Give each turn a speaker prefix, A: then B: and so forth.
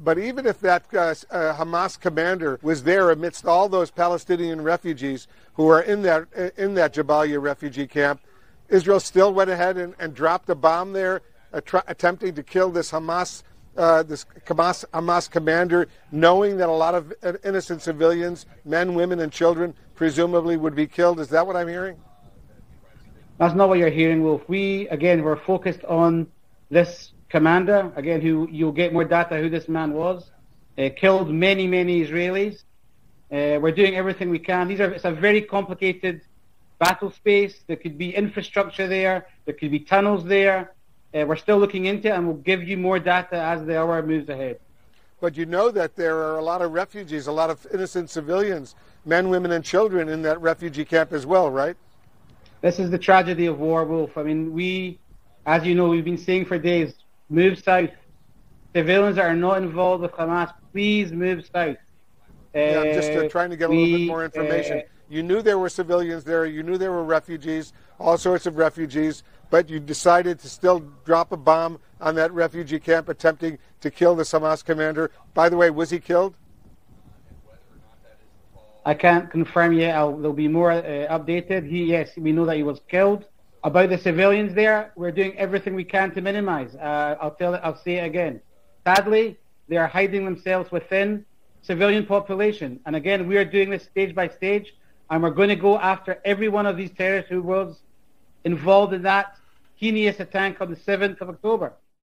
A: But even if that uh, uh, Hamas commander was there amidst all those Palestinian refugees who are in that in that Jabalia refugee camp, Israel still went ahead and, and dropped a bomb there, attempting to kill this Hamas uh, this Hamas, Hamas commander, knowing that a lot of innocent civilians, men, women, and children, presumably would be killed. Is that what I'm hearing?
B: That's not what you're hearing, Wolf. We again were focused on this commander, again, who you'll get more data who this man was, uh, killed many, many Israelis. Uh, we're doing everything we can. These are it's a very complicated battle space. There could be infrastructure there. There could be tunnels there. Uh, we're still looking into it, and we'll give you more data as the hour moves ahead.
A: But you know that there are a lot of refugees, a lot of innocent civilians, men, women, and children in that refugee camp as well, right?
B: This is the tragedy of war, Wolf. I mean, we, as you know, we've been saying for days, move south. Civilians that are not involved with Hamas, please move south.
A: Yeah, I'm just uh, trying to get a little bit more information. Uh, you knew there were civilians there. You knew there were refugees, all sorts of refugees, but you decided to still drop a bomb on that refugee camp, attempting to kill the Hamas commander. By the way, was he killed?
B: I can't confirm yet. I'll, there'll be more uh, updated. He, yes, we know that he was killed. About the civilians there, we're doing everything we can to minimize. Uh, I'll tell it. I'll say it again. Sadly, they are hiding themselves within civilian population. And again, we are doing this stage by stage, and we're going to go after every one of these terrorists who was involved in that heinous attack on the 7th of October.